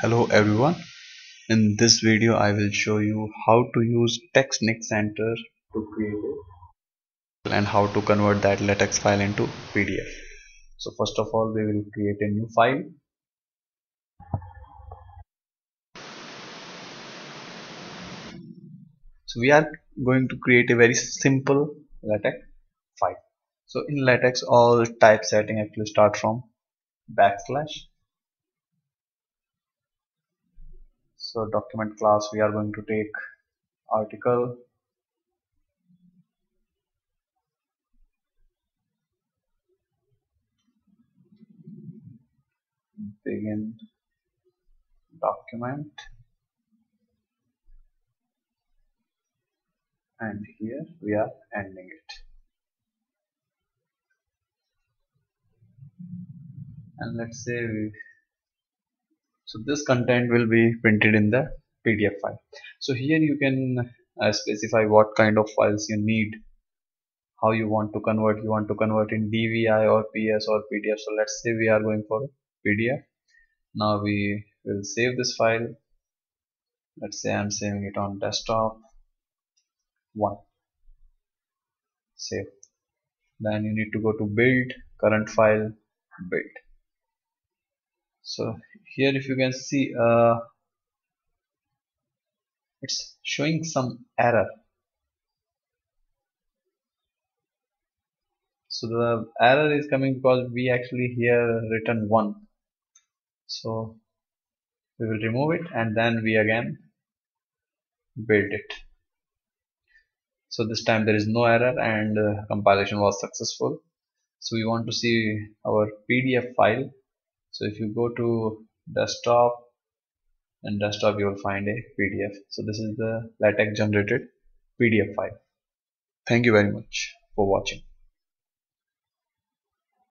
Hello everyone. In this video I will show you how to use TeXnicCenter to create it and how to convert that LaTeX file into PDF. So first of all we will create a new file. So we are going to create a very simple LaTeX file. So in LaTeX all type typesetting actually start from backslash so document class we are going to take article. Begin document. And here we are ending it. And let's say we so this content will be printed in the PDF file. So here you can uh, specify what kind of files you need how you want to convert. You want to convert in DVI or PS or PDF so let's say we are going for PDF now we will save this file. Let's say I'm saving it on desktop. 1 save. Then you need to go to build current file build so here if you can see uh, it's showing some error. So the error is coming because we actually here written one. So we will remove it and then we again build it. So this time there is no error and uh, compilation was successful. So we want to see our PDF file so if you go to desktop and desktop you will find a PDF so this is the LaTeX generated PDF file. Thank you very much for watching